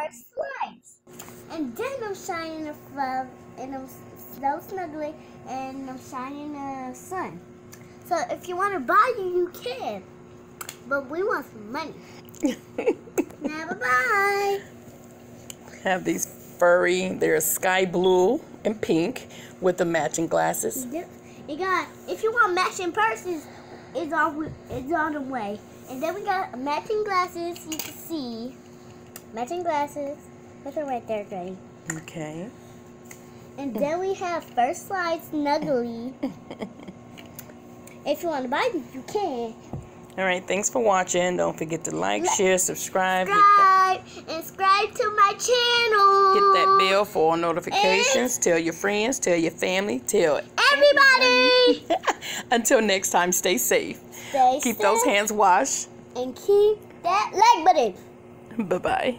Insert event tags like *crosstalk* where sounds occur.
fur slides. And then I'm shining the flower, and I'm so snuggly, and I'm shining the sun. So if you want to buy you, you can. But we want some money. *laughs* now, bye-bye. Have these furry, they're sky blue and pink with the matching glasses. Yep. You got, if you want matching purses, it's on, it's on the way. And then we got matching glasses, you can see. Matching glasses. Put them right there, Granny. Okay. And then we have fur slide snuggly. *laughs* if you want to buy these, you can. All right, thanks for watching. Don't forget to like, share, subscribe, Subscribe and subscribe to my channel. hit that bell for all notifications. Tell your friends, tell your family, tell Everybody, *laughs* Until next time, stay safe. stay Keep safe those hands washed. and keep that like button. Bye bye.